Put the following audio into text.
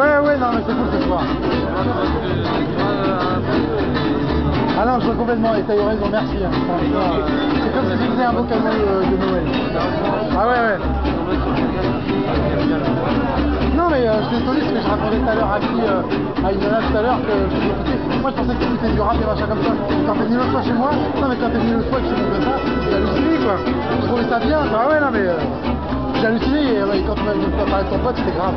Ouais, ouais, non, mais c'est cool ce soir. Ah non, je vois complètement, les tailleurs, ils ont merci. Hein. C'est comme si c'était un beau cadeau de Noël. Ah ouais, ouais. Non, mais euh, je suis étonné parce que je racontais tout à l'heure à qui, euh, à une tout à l'heure, que je. Moi, je pensais que c'était du rap et machin comme ça. Quand t'es venu l'autre fois chez moi, non, mais quand t'es venu l'autre fois et que c'est ça, j'ai halluciné, quoi. Je trouvais ça bien, bah ouais, non, mais euh, j'ai halluciné et, euh, quand on a parlé de ton pote, c'était grave.